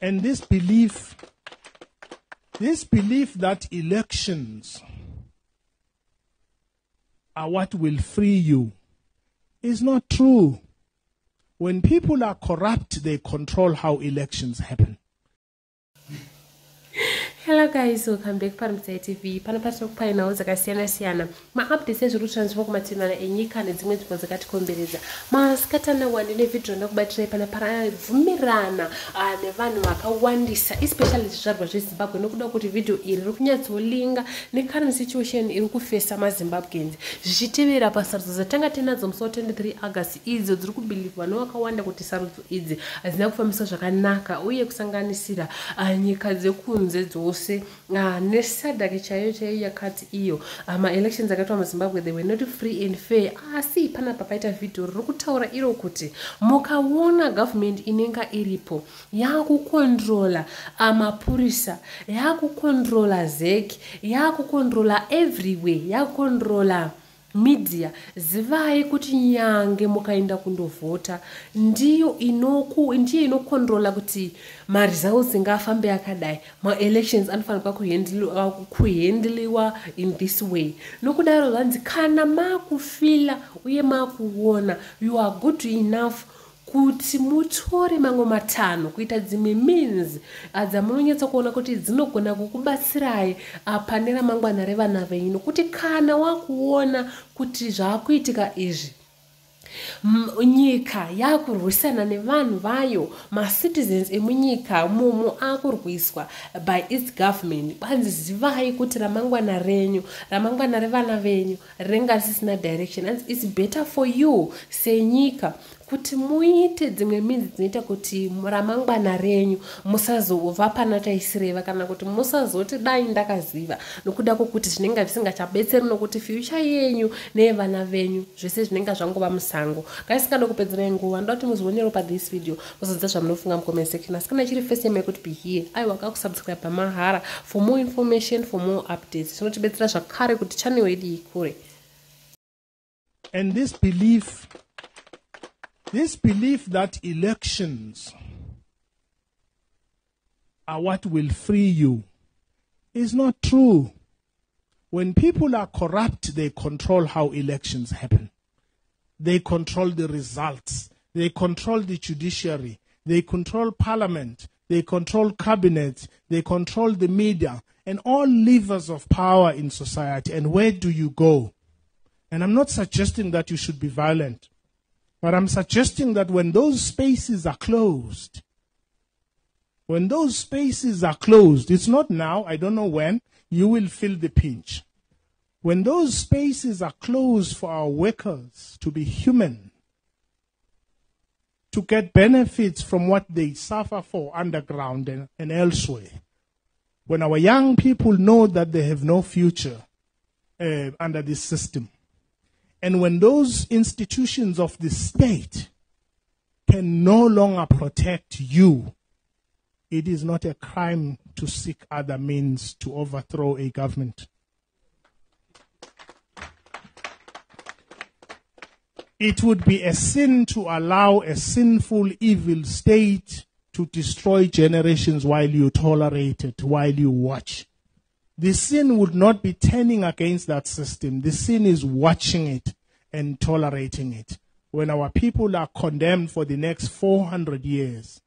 And this belief, this belief that elections are what will free you is not true. When people are corrupt, they control how elections happen. Hello guys welcome back parimdzai tv pano patiri kupainawo dzakasiyana-siyana. Maupdates ezviri kutransfer kumatinana enyika nedzimwe nzvimbo dzakatikomberedza. Masikatana wani nevhidhio ndakubatirai pana parabvumirana ah, nevanhu vakawandisa especially zvizvarwa zvezimbabwe nokuda kuti vhidhio iri riri kunyatsolinga necurrent situation iri kufesa mazimbabweans. Zvichitevera pasarudzo dzatanga tinadzo musi wa23 august idzo dziri kubhilivhwa nevakawanda kuti sarudzo idzi hadzina kufambiswa zvakanaka uye kusanganisira ah, nyika dzekunze dzose zvose ah, nesadhaki chaiyo chaiyo yakati iyo. Ah, maelections akaitwa muzimbabwe they were not free and fair. Asi panapa paita vhidhio riri kutaura iro kuti mukaona gavhumendi inenge iripo yaakukondrola ah, mapurisa yaakukondrola zek yaakukondrola everywhere yaakukondrola midhiya zivai kuti nyange mukaenda kundovhota ndiyo inoku ndiyo inokondrola kuti maresults ngafambe akadai. Maelections anofanirwa kuhendliwa in this way. Nokudaro zvanzi kana maakufila uye maakuona you are good enough kuti mutore mamwe matanho kuita dzimwe means dzamunonyatsa kuona kuti dzinogona kukubatsirai pane ramangwana revana venyu nokuti kana wakuona kuti zvaakuitika izvi nyika yakurwisana nevanhu vayo macitizens emunyika momo akurwiswa by its government. Kwanzi zivai kuti ramangwana renyu ramangwana revana venyu ringa risisina direction. Anzi its better for you senyika kuti muite dzimwe minzi dzinoita kuti ramangwana renyu musazova pana taisireva kana kuti musazoti dai ndakaziva nokuda kwokuti zvinenge zvisingachabetseri nokuti fyucha yenyu neyevana venyu zvese zvinenge zvangova musango. Kaisingada kupedzerai nguva ndoda kuti muzionero pathis video muzodza zvamunofunga mucomment section asi kana chiri first time yekuti be here. Aiwa kakusubscribe pamahara. For more information for more updates zvinotibetsera zvakare kuti channel yedu ikure. And this belief This belief that elections are what will free you is not true. When people are corrupt, they control how elections happen. They control the results. They control the judiciary. They control parliament. They control cabinet. They control the media and all levers of power in society. And where do you go? And I'm not suggesting that you should be violent. But I'm suggesting that when those spaces are closed, when those spaces are closed, it's not now, I don't know when, you will feel the pinch. When those spaces are closed for our workers to be human, to get benefits from what they suffer for underground and, and elsewhere, when our young people know that they have no future uh, under this system, and when those institutions of the state can no longer protect you, it is not a crime to seek other means to overthrow a government. It would be a sin to allow a sinful, evil state to destroy generations while you tolerate it, while you watch. The sin would not be turning against that system. The sin is watching it and tolerating it. When our people are condemned for the next 400 years,